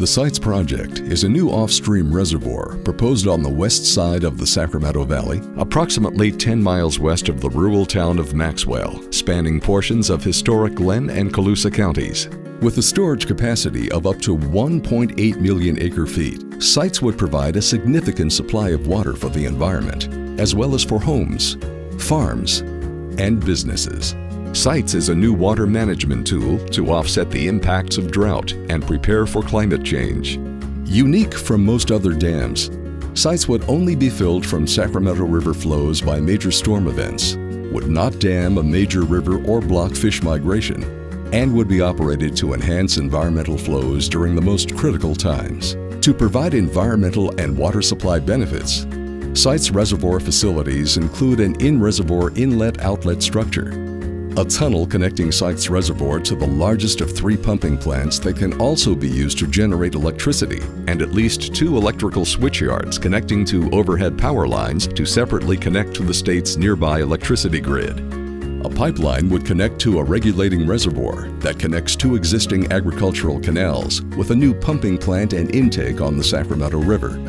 The Sites project is a new off-stream reservoir proposed on the west side of the Sacramento Valley, approximately 10 miles west of the rural town of Maxwell, spanning portions of historic Glenn and Colusa counties. With a storage capacity of up to 1.8 million acre feet, Sites would provide a significant supply of water for the environment, as well as for homes, farms, and businesses. Sites is a new water management tool to offset the impacts of drought and prepare for climate change. Unique from most other dams, Sites would only be filled from Sacramento River flows by major storm events, would not dam a major river or block fish migration, and would be operated to enhance environmental flows during the most critical times. To provide environmental and water supply benefits, Sites reservoir facilities include an in-reservoir inlet-outlet structure, a tunnel connecting Sites Reservoir to the largest of three pumping plants that can also be used to generate electricity, and at least two electrical switchyards connecting to overhead power lines to separately connect to the state's nearby electricity grid. A pipeline would connect to a regulating reservoir that connects two existing agricultural canals with a new pumping plant and intake on the Sacramento River.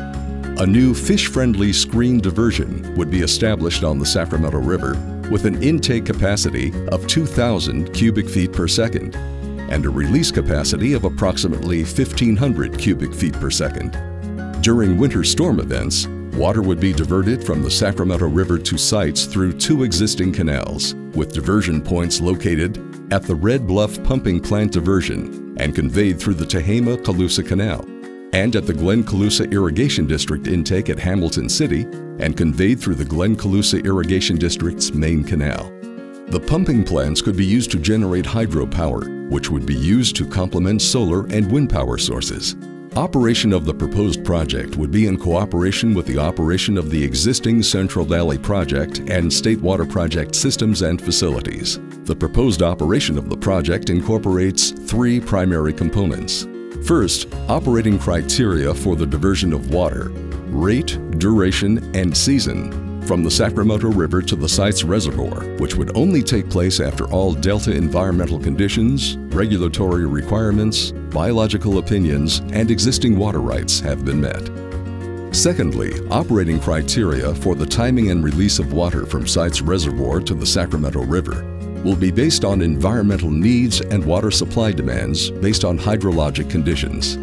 A new fish-friendly screen diversion would be established on the Sacramento River with an intake capacity of 2,000 cubic feet per second and a release capacity of approximately 1,500 cubic feet per second. During winter storm events, water would be diverted from the Sacramento River to sites through two existing canals, with diversion points located at the Red Bluff Pumping Plant diversion and conveyed through the Tehama-Colusa Canal and at the Glenn Colusa Irrigation District intake at Hamilton City and conveyed through the Glenn Colusa Irrigation District's main canal. The pumping plants could be used to generate hydropower, which would be used to complement solar and wind power sources. Operation of the proposed project would be in cooperation with the operation of the existing Central Valley Project and State Water Project systems and facilities. The proposed operation of the project incorporates three primary components. First, operating criteria for the diversion of water, rate, duration, and season from the Sacramento River to the Sites reservoir, which would only take place after all Delta environmental conditions, regulatory requirements, biological opinions, and existing water rights have been met. Secondly, operating criteria for the timing and release of water from Sites reservoir to the Sacramento River will be based on environmental needs and water supply demands based on hydrologic conditions.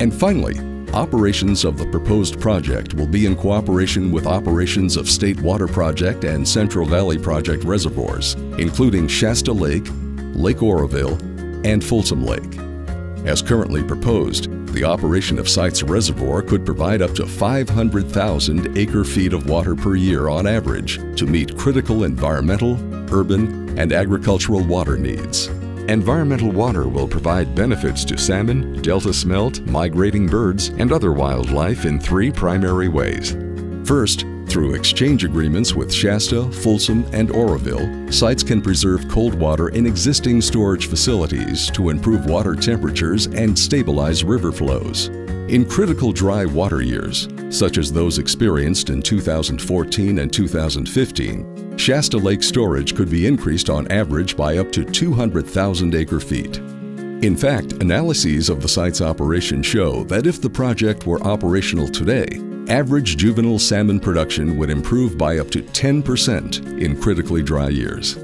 And finally, operations of the proposed project will be in cooperation with operations of State Water Project and Central Valley Project reservoirs, including Shasta Lake, Lake Oroville, and Folsom Lake. As currently proposed, the operation of Sites Reservoir could provide up to 500,000 acre-feet of water per year on average to meet critical environmental, urban, and agricultural water needs. Environmental water will provide benefits to salmon, delta smelt, migrating birds, and other wildlife in three primary ways. First, through exchange agreements with Shasta, Folsom, and Oroville, sites can preserve cold water in existing storage facilities to improve water temperatures and stabilize river flows. In critical dry water years, such as those experienced in 2014 and 2015, Shasta Lake storage could be increased on average by up to 200,000 acre feet. In fact, analyses of the site's operation show that if the project were operational today, average juvenile salmon production would improve by up to 10% in critically dry years.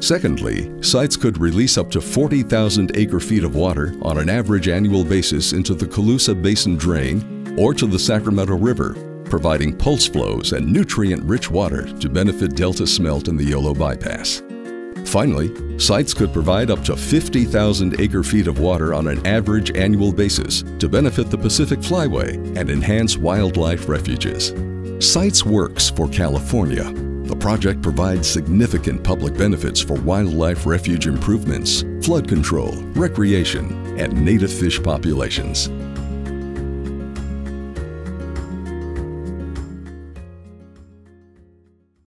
Secondly, sites could release up to 40,000 acre-feet of water on an average annual basis into the Colusa Basin Drain or to the Sacramento River, providing pulse flows and nutrient-rich water to benefit Delta smelt in the Yolo Bypass. Finally, sites could provide up to 50,000 acre-feet of water on an average annual basis to benefit the Pacific Flyway and enhance wildlife refuges. Sites works for California. The project provides significant public benefits for wildlife refuge improvements, flood control, recreation, and native fish populations.